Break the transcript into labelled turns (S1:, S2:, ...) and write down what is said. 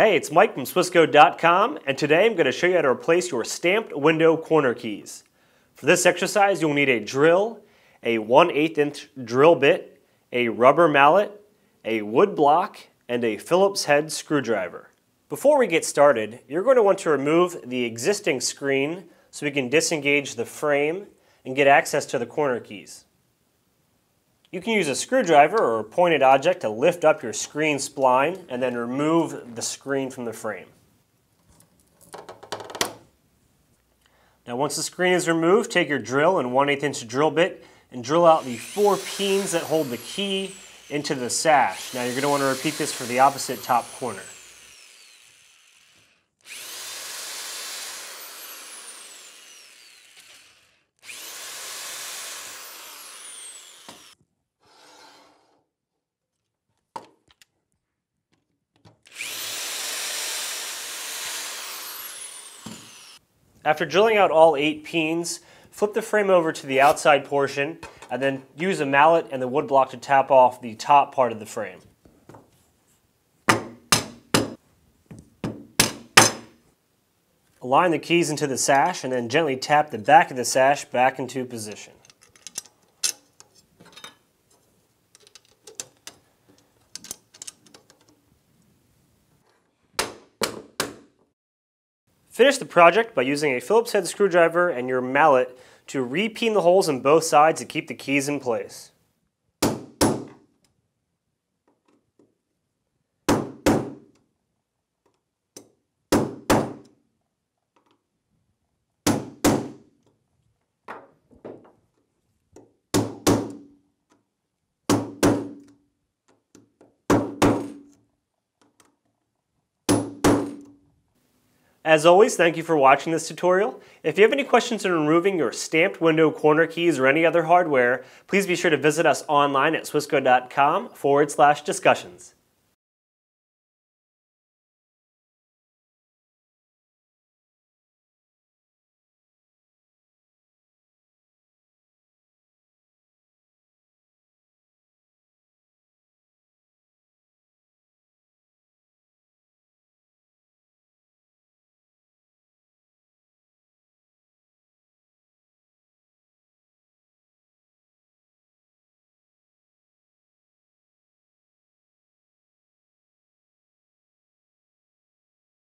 S1: Hey, it's Mike from Swisco.com, and today I'm going to show you how to replace your stamped window corner keys. For this exercise, you'll need a drill, a 1 8 inch drill bit, a rubber mallet, a wood block, and a Phillips head screwdriver. Before we get started, you're going to want to remove the existing screen so we can disengage the frame and get access to the corner keys. You can use a screwdriver or a pointed object to lift up your screen spline and then remove the screen from the frame. Now once the screen is removed, take your drill and 1 8 inch drill bit and drill out the four pins that hold the key into the sash. Now you're going to want to repeat this for the opposite top corner. After drilling out all eight pins, flip the frame over to the outside portion and then use a mallet and the wood block to tap off the top part of the frame. Align the keys into the sash and then gently tap the back of the sash back into position. Finish the project by using a Phillips head screwdriver and your mallet to repeen the holes on both sides to keep the keys in place. As always, thank you for watching this tutorial. If you have any questions on removing your stamped window corner keys or any other hardware, please be sure to visit us online at swisco.com forward slash discussions.